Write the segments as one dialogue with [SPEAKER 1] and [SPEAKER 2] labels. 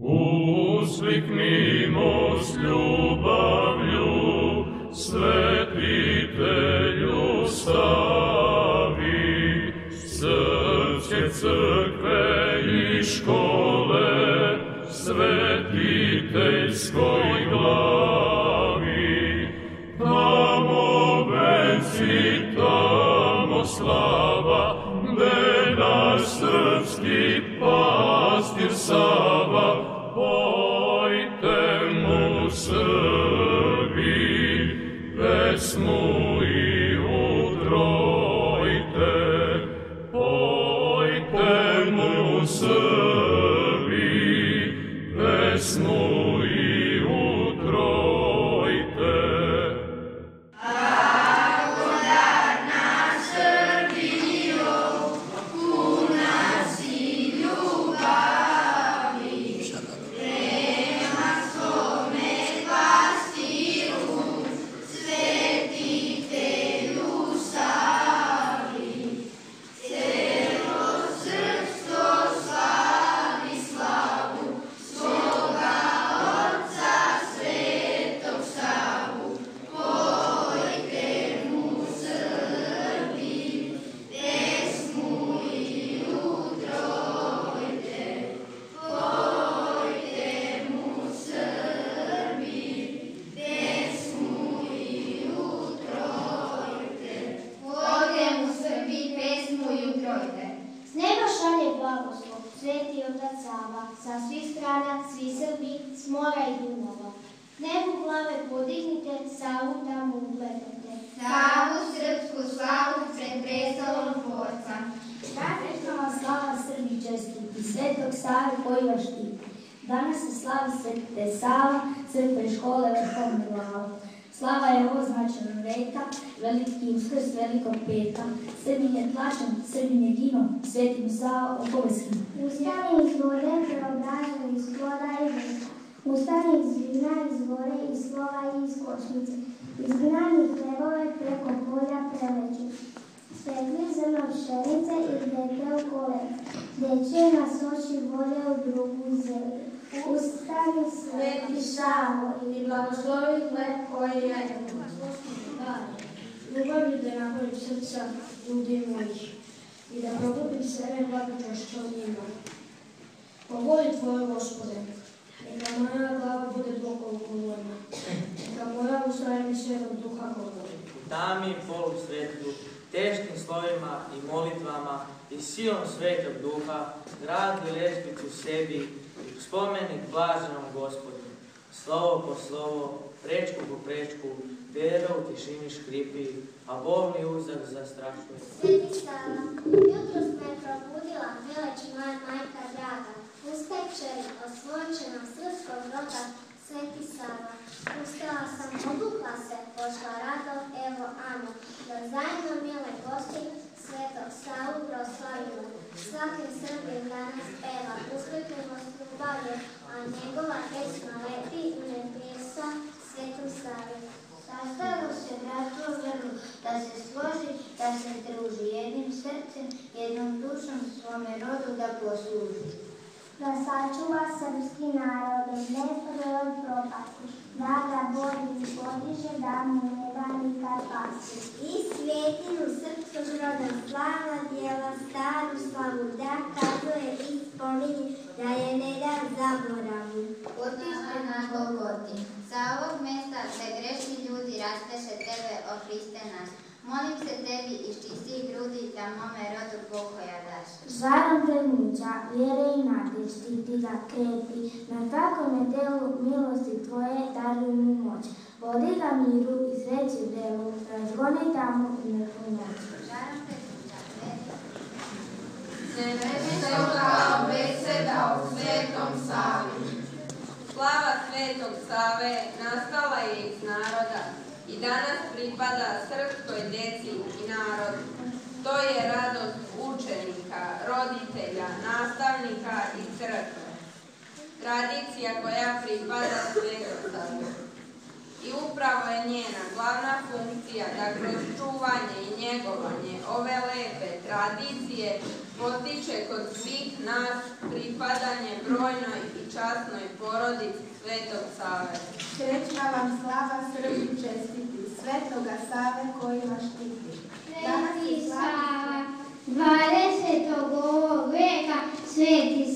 [SPEAKER 1] Ускликнімось любов'ю, Святителю Саві, Сердце церкве і школе, Святительської главі, Там овенці, там ослава, Де наш сербський пастир Саві, Sava,
[SPEAKER 2] sa svih strana, svi Srbi, s mora i Dunava. Nebu glave podignite, Savu tamo ugledajte.
[SPEAKER 3] Savu srpsku slavu pred prestolom tvorca.
[SPEAKER 2] Radešna slava Srbi čestiti, svetog Save koji štiti. Danas se slavi svete Sava, crkve škole vrhovne glava. Slava je označena veka, veliki uskrs velikog petka. Srbin je tlačen, Srbin je gino, svetim Sava okoleskim.
[SPEAKER 4] Ustani iz vode, preobražen iz ploda i veka. Ustani iz vina, iz vore, iz slova i iz košnice. Izgnani hlebove preko polja preleđu. Svetli zrno pšenice i dete u kolek. Deče nas oči vode u drugu Ustani sveti Savo
[SPEAKER 2] i blagoslovi hleb koji je Ljubav da napravi srca ljudi mojih i da probudim sebe blagoto što njima. Povoli Tvoje gospode, neka moja glava bude dvokolo govorna, neka moja usta je svetog duha govori.
[SPEAKER 5] tami polu svetlu, teškim slovima i molitvama i silom svetog duha, gradi lestvicu sebi i spomenik blaženom gospodu. Slovo po slovo, prečku po prečku, vera u tišini škripi, a bolni uzak zastrašuje.
[SPEAKER 4] Sveti Sava, jutro me probudila veleć moja majka draga. Ustaj čeri, osvojčenog srpskog roda, Sveti Sava. Ustala sam, obukla se, pošla rado, evo amo, da zajedno mile gosti Svetog Savu proslavimo. Svaki Srbin danas peva, uskliknemo s a njegova pesma leti u nebesa Svetu Savi.
[SPEAKER 2] Sastavilo se bratstvo vrlo, da se složi, da se druži jednim srcem, jednom dušom svome rodu da posluži.
[SPEAKER 4] da sačuva srpski narod od od propasti, da ga bodi i podiže, da mu ne da nikad pasti. I svetinu srpskog roda slava djela staru slavu, da kazuje i spominje, da je ne da zaboravu.
[SPEAKER 3] Otište na Golgoti, sa ovog mesta se grešni ljudi rasteše tebe, o Hriste naš. Molim se tebi iz čistih grudi da mome rodu pokoja daš.
[SPEAKER 4] Žarom trenuća, vjere i nade, štiti ga kreti, na svakome delu milosti tvoje daruj mu moć. Vodi ga miru i sreći delu, razgoni tamo u neku noć.
[SPEAKER 6] Svetoga beseda o svetom Savi. Slava svetog Save nastala je iz naroda i danas pripada srpskoj deci i narodu. To je radost učenika, roditelja, nastavnika i crkve tradicija koja pripada svetostavu. I upravo je njena glavna funkcija da kroz čuvanje i njegovanje ove lepe tradicije potiče kod svih nas pripadanje brojnoj i časnoj porodici Svetog Save.
[SPEAKER 7] Srećna vam slava Srbi čestiti, Svetoga Save koji vas štiti.
[SPEAKER 8] Sveti Sava, 20. ovog veka Sveti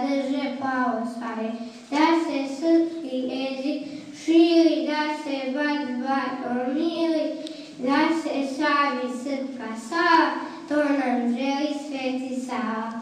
[SPEAKER 8] zadrže paosaje, da se srpski jezik širi, da se bat batom mili, da se savi srpka sava, to nam želi sveti sava.